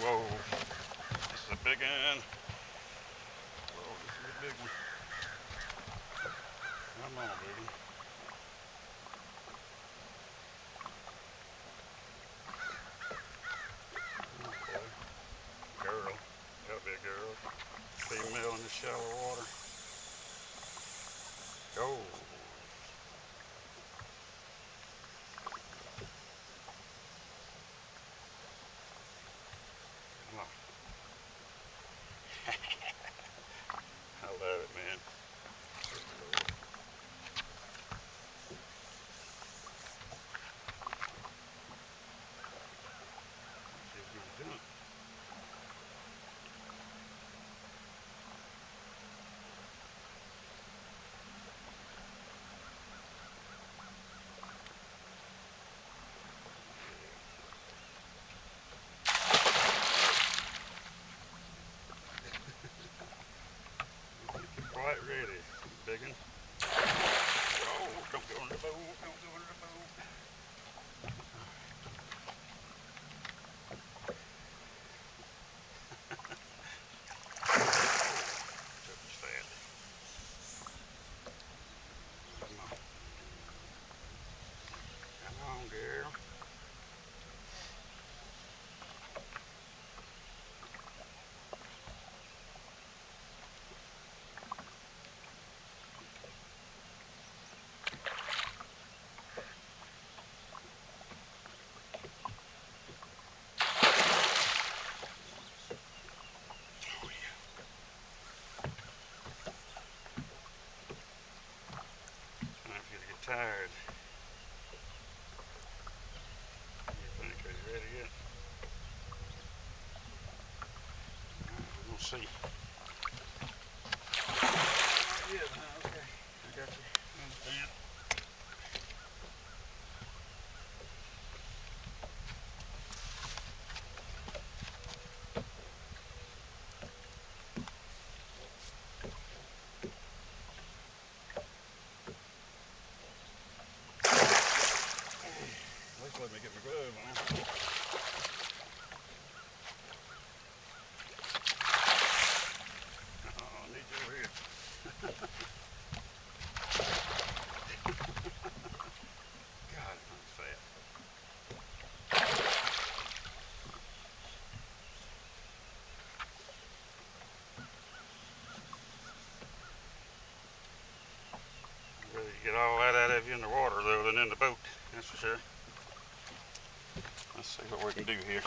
Whoa. This is a big one. Whoa, this is a big one. Come on, baby. Ready, biggin. Oh, don't go in the boat, don't go in the boat. Took his fat. Come on. Come on, girl. Oh, yeah. Get tired. Think, are ready yet? Gonna see. Oh, me get my glove on. Oh, need you here. God, I'm fat. I'd get all that out of you in the water though than in the boat, that's for sure. Let's see what we can do here.